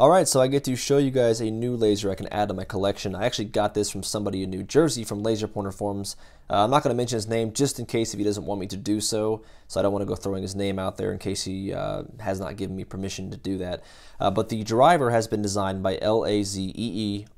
Alright, so I get to show you guys a new laser I can add to my collection. I actually got this from somebody in New Jersey from Laser Pointer Forums. Uh, I'm not going to mention his name just in case if he doesn't want me to do so, so I don't want to go throwing his name out there in case he uh, has not given me permission to do that. Uh, but the driver has been designed by L-A-Z-E-E-R-E-R,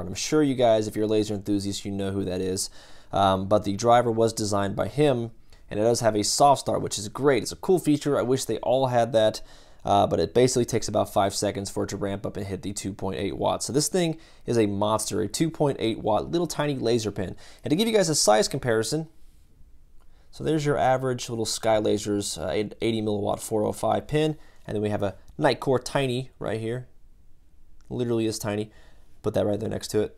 and I'm sure you guys, if you're a laser enthusiast, you know who that is. Um, but the driver was designed by him, and it does have a soft start, which is great. It's a cool feature. I wish they all had that uh, but it basically takes about five seconds for it to ramp up and hit the 2.8 watts. So this thing is a monster, a 2.8 watt little tiny laser pen. And to give you guys a size comparison, so there's your average little Sky Lasers uh, 80 milliwatt 405 pin, and then we have a Nitecore Tiny right here, literally is tiny. Put that right there next to it.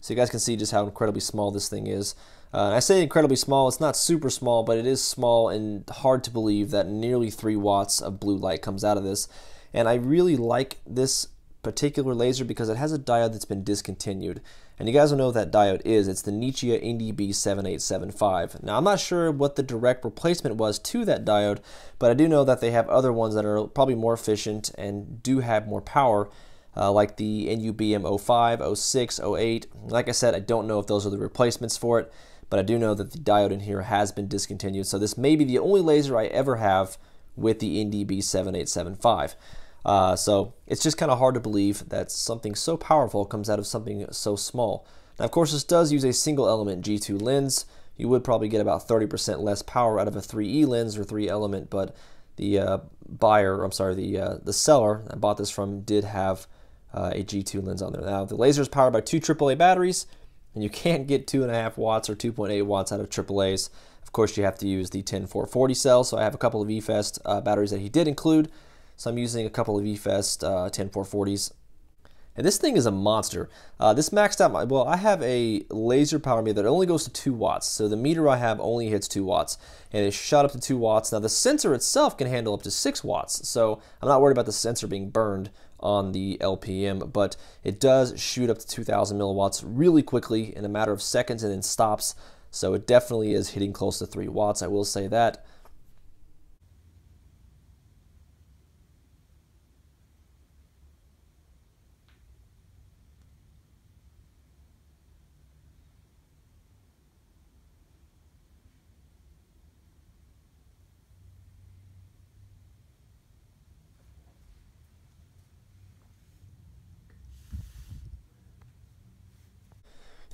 So you guys can see just how incredibly small this thing is. Uh, I say incredibly small, it's not super small, but it is small and hard to believe that nearly 3 watts of blue light comes out of this. And I really like this particular laser because it has a diode that's been discontinued. And you guys will know what that diode is. It's the Nichia NDB7875. Now, I'm not sure what the direct replacement was to that diode, but I do know that they have other ones that are probably more efficient and do have more power, uh, like the NUBM 05, 06, 08. Like I said, I don't know if those are the replacements for it but I do know that the diode in here has been discontinued. So this may be the only laser I ever have with the NDB 7875. Uh, so it's just kind of hard to believe that something so powerful comes out of something so small. Now, of course, this does use a single element G2 lens. You would probably get about 30% less power out of a 3E lens or 3 element, but the uh, buyer, I'm sorry, the, uh, the seller I bought this from did have uh, a G2 lens on there. Now, the laser is powered by two AAA batteries, and you can't get 2.5 watts or 2.8 watts out of AAA's. Of course, you have to use the 10440 cell, so I have a couple of eFest uh, batteries that he did include. So I'm using a couple of eFest uh, 10440s. And this thing is a monster. Uh, this maxed out my, well, I have a laser power meter that only goes to 2 watts. So the meter I have only hits 2 watts. And it shot up to 2 watts. Now the sensor itself can handle up to 6 watts. So I'm not worried about the sensor being burned on the LPM, but it does shoot up to 2000 milliwatts really quickly in a matter of seconds and then stops. So it definitely is hitting close to 3 watts, I will say that.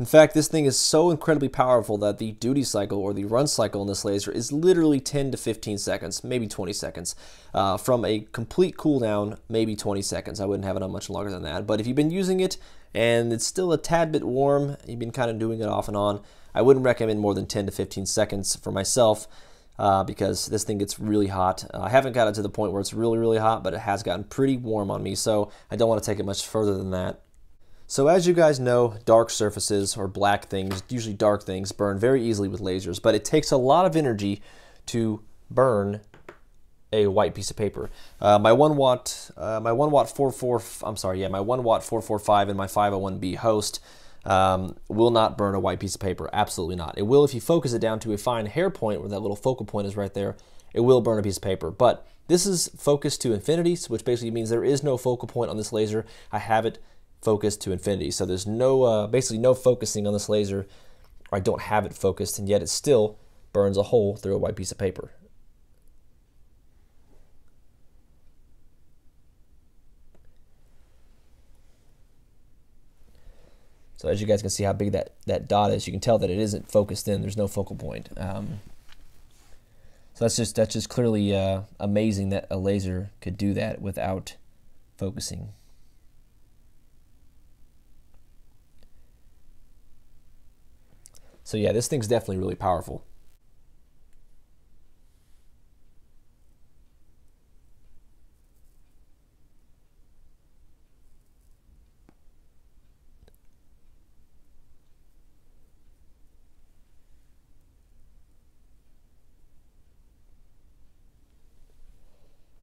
In fact, this thing is so incredibly powerful that the duty cycle or the run cycle in this laser is literally 10 to 15 seconds, maybe 20 seconds. Uh, from a complete cooldown, maybe 20 seconds. I wouldn't have it on much longer than that. But if you've been using it and it's still a tad bit warm, you've been kind of doing it off and on, I wouldn't recommend more than 10 to 15 seconds for myself. Uh, because this thing gets really hot. Uh, I haven't gotten to the point where it's really, really hot, but it has gotten pretty warm on me, so I don't want to take it much further than that. So as you guys know, dark surfaces or black things, usually dark things, burn very easily with lasers, but it takes a lot of energy to burn a white piece of paper. Uh, my one watt, uh, my one watt 44, I'm sorry, yeah, my one watt 445 and my 501B host um, will not burn a white piece of paper. Absolutely not. It will if you focus it down to a fine hair point where that little focal point is right there. It will burn a piece of paper, but this is focused to infinity, which basically means there is no focal point on this laser. I have it focused to infinity. So there's no, uh, basically no focusing on this laser. I don't have it focused, and yet it still burns a hole through a white piece of paper. So as you guys can see how big that, that dot is, you can tell that it isn't focused in. There's no focal point. Um, so that's just that's just clearly uh, amazing that a laser could do that without focusing. So yeah, this thing's definitely really powerful.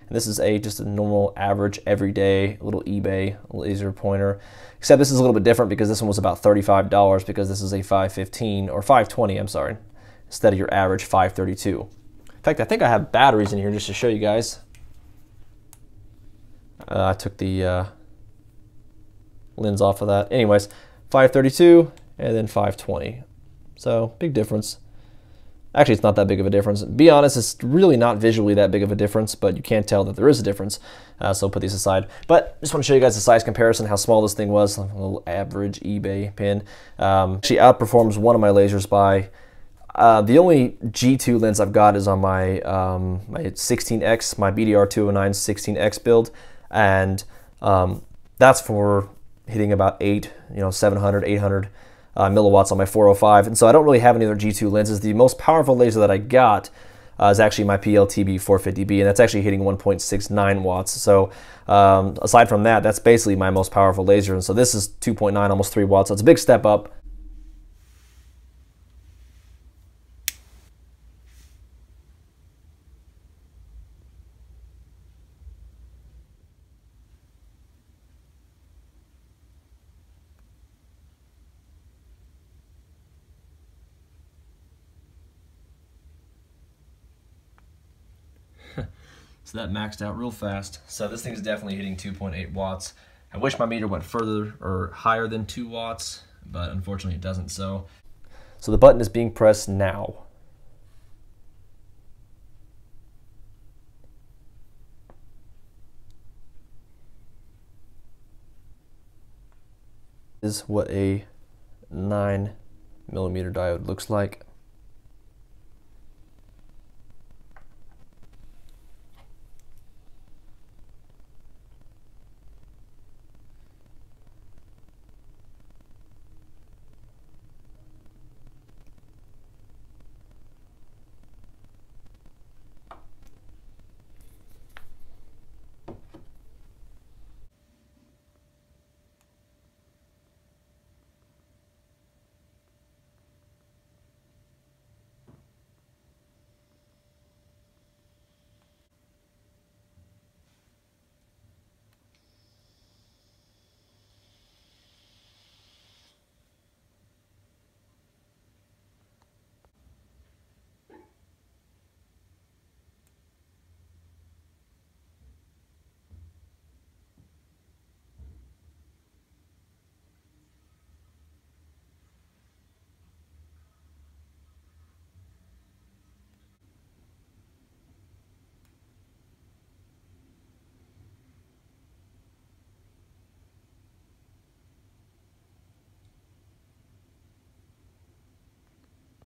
And this is a just a normal average everyday little eBay laser pointer. Except this is a little bit different because this one was about $35 because this is a 515 or 520, I'm sorry, instead of your average 532. In fact, I think I have batteries in here just to show you guys. Uh, I took the uh, lens off of that. Anyways, 532 and then 520. So big difference. Actually, it's not that big of a difference. Be honest, it's really not visually that big of a difference, but you can't tell that there is a difference. Uh, so put these aside. But just want to show you guys the size comparison, how small this thing was. A little average eBay pin. Um, actually outperforms one of my lasers by uh, the only G2 lens I've got is on my um, my 16x, my BDR 209 16x build, and um, that's for hitting about eight, you know, 700, 800 uh, milliwatts on my 405. And so I don't really have any other G2 lenses. The most powerful laser that I got uh, is actually my PLTB 450B, and that's actually hitting 1.69 watts. So um, aside from that, that's basically my most powerful laser. And so this is 2.9, almost 3 watts. So it's a big step up. So that maxed out real fast. So this thing is definitely hitting 2.8 watts. I wish my meter went further or higher than 2 watts, but unfortunately it doesn't. So, so the button is being pressed now. Is what a 9 millimeter diode looks like.